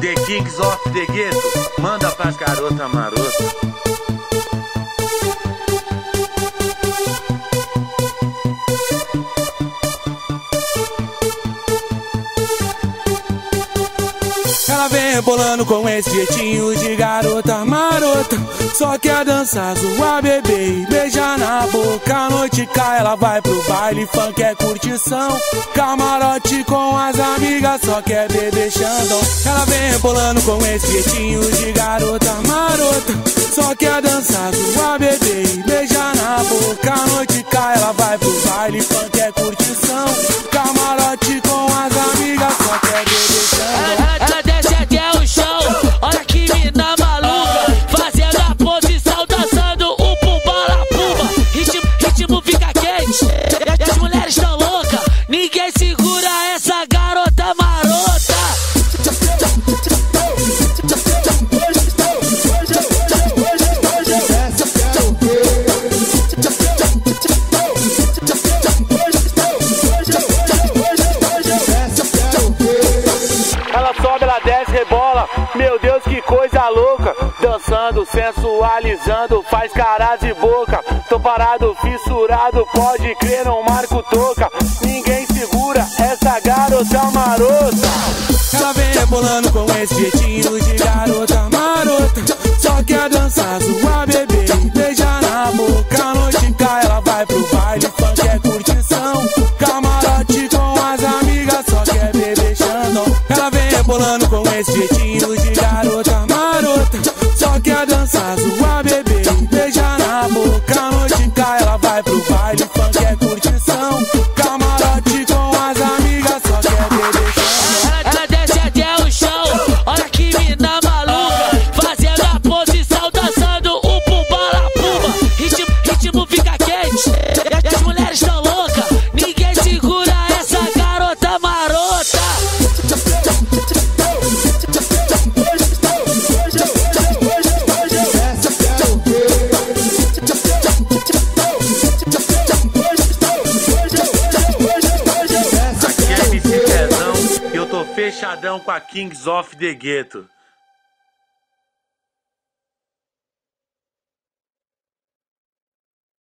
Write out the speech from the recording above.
The Kings of the Ghetto, manda pras garota marota. Ela vem rebolando com esse jeitinho de garota marota. Só quer dançar, zoar, beber e beijar na boca. A noite cai, ela vai pro baile, funk é curtição. Camarote com as amigas, só quer beber xandão. Ela vem rebolando com esse jeitinho de garota marota. Só quer dançar, zoar, beber e beijar na boca. A noite cai, ela vai pro baile, funk é curtição. Camarote Ela sobe, ela desce, rebola. Meu Deus, que coisa louca. Dançando, sensualizando, faz cara de boca. Tô parado, fissurado, pode crer, não marco toca. Ninguém segura essa garota marota. Ela vem rebolando com esse jeitinho de garota marota. Só quer dançar, zoar, esse jeitinho de garota marota. Só quer dançar, zoar, fechadão com a Kings of the Ghetto.